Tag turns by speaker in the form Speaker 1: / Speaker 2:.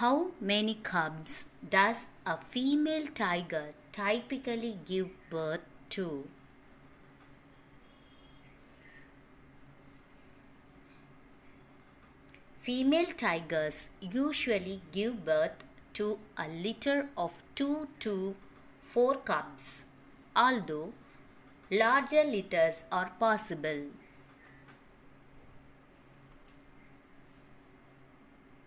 Speaker 1: How many cubs does a female tiger typically give birth to? Female tigers usually give birth to a litter of 2 to 4 cubs, although larger litters are possible.